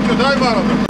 Донька, дай барона.